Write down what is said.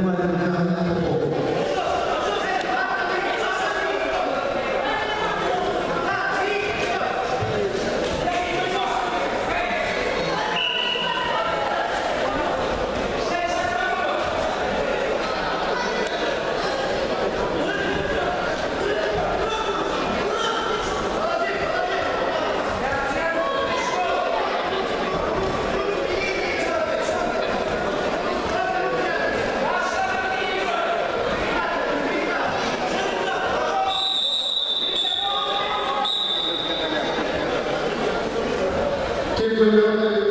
لمنتخب Senhor,